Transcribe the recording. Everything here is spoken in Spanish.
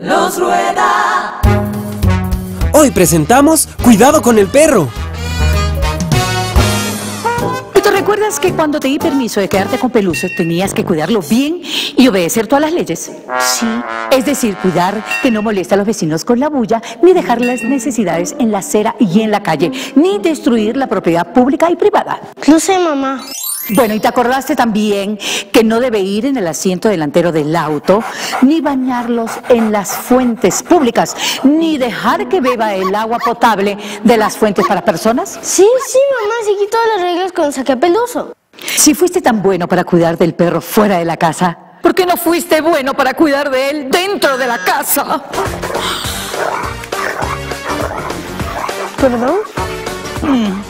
Los Rueda. Hoy presentamos Cuidado con el perro. ¿Y tú recuerdas que cuando te di permiso de quedarte con Peluso tenías que cuidarlo bien y obedecer todas las leyes? Sí. Es decir, cuidar que no moleste a los vecinos con la bulla, ni dejar las necesidades en la acera y en la calle, ni destruir la propiedad pública y privada. No sé, mamá. Bueno, y te acordaste también que no debe ir en el asiento delantero del auto, ni bañarlos en las fuentes públicas, ni dejar que beba el agua potable de las fuentes para personas. Sí, sí, mamá, seguí todas las reglas cuando saqué a Peluso. Si fuiste tan bueno para cuidar del perro fuera de la casa, ¿por qué no fuiste bueno para cuidar de él dentro de la casa? ¿Perdón? Mm.